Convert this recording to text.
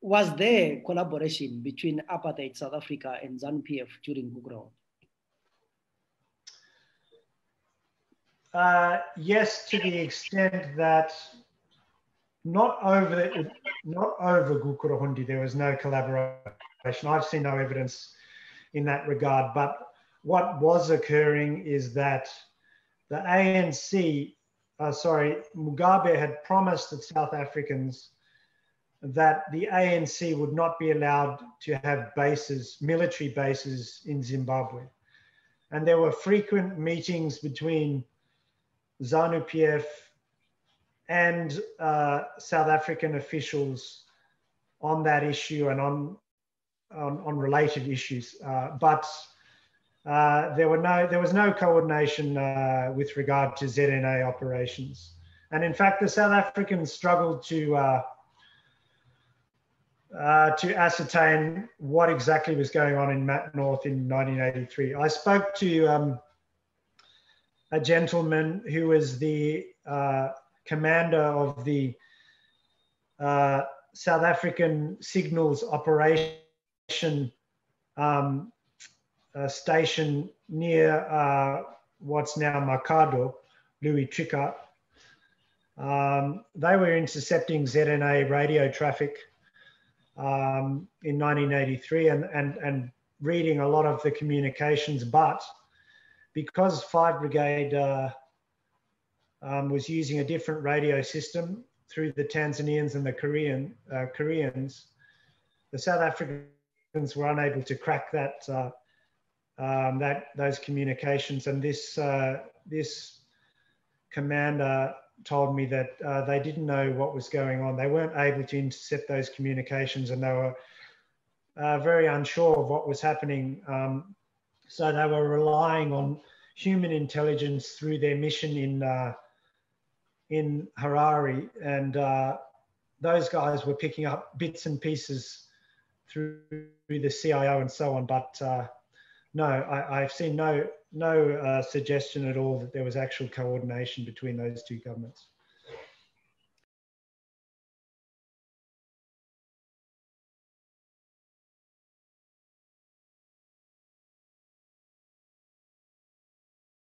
was there collaboration between apartheid South Africa and ZANU-PF during Gukurahundi? Uh, yes, to the extent that not over not over Gukurahundi, there was no collaboration. I've seen no evidence in that regard. But what was occurring is that the ANC, uh, sorry, Mugabe had promised the South Africans that the ANC would not be allowed to have bases, military bases in Zimbabwe. And there were frequent meetings between ZANU PF and uh, South African officials on that issue and on, on, on related issues. Uh, but uh, there, were no, there was no coordination uh, with regard to ZNA operations. And in fact, the South Africans struggled to uh, to ascertain what exactly was going on in Mat North in 1983. I spoke to um, a gentleman who was the uh, commander of the uh, South African Signals Operation um, uh, Station near uh, what's now Makhado, Louis Trichardt. Um, they were intercepting ZNA radio traffic um, in 1983 and, and, and reading a lot of the communications, but because 5 Brigade uh, um, was using a different radio system through the Tanzanians and the Korean uh, Koreans, the South Africans were unable to crack that uh, um, that those communications. And this uh, this commander told me that uh, they didn't know what was going on. They weren't able to intercept those communications and they were uh, very unsure of what was happening. Um, so they were relying on human intelligence through their mission in, uh, in Harare. And uh, those guys were picking up bits and pieces through the CIO and so on. But uh, no, I, have seen no no uh, suggestion at all that there was actual coordination between those two governments.